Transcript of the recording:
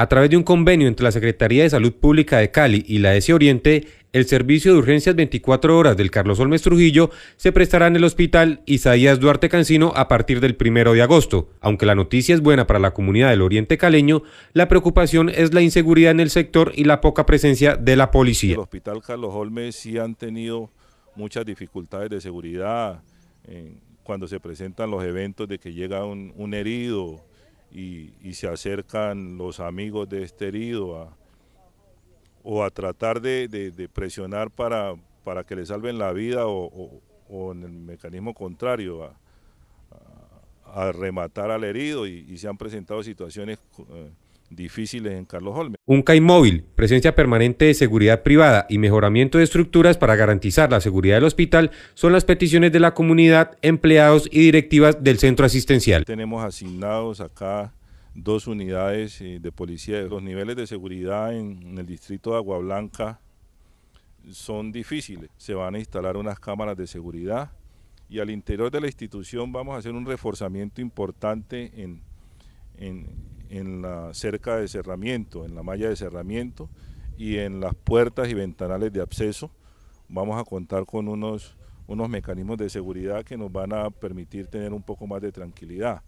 A través de un convenio entre la Secretaría de Salud Pública de Cali y la ESE Oriente, el servicio de urgencias 24 horas del Carlos Olmes Trujillo se prestará en el Hospital Isaías Duarte Cancino a partir del primero de agosto. Aunque la noticia es buena para la comunidad del Oriente Caleño, la preocupación es la inseguridad en el sector y la poca presencia de la policía. El Hospital Carlos Olmes sí han tenido muchas dificultades de seguridad eh, cuando se presentan los eventos de que llega un herido y, se acercan los amigos de este herido o a tratar de, presionar para, para, que le salven la vida o, en el mecanismo contrario a, rematar al herido y, se han presentado situaciones eh, difíciles en Carlos Holmes. Un CAI móvil, presencia permanente de seguridad privada y mejoramiento de estructuras para garantizar la seguridad del hospital son las peticiones de la comunidad, empleados y directivas del centro asistencial. Tenemos asignados acá dos unidades eh, de policía. Los niveles de seguridad en, el distrito de Agua Blanca son difíciles. Se van a instalar unas cámaras de seguridad y al interior de la institución vamos a hacer un reforzamiento importante en, en la cerca de cerramiento, en la malla de cerramiento y en las puertas y ventanales de acceso. Vamos a contar con unos, unos mecanismos de seguridad que nos van a permitir tener un poco más de tranquilidad.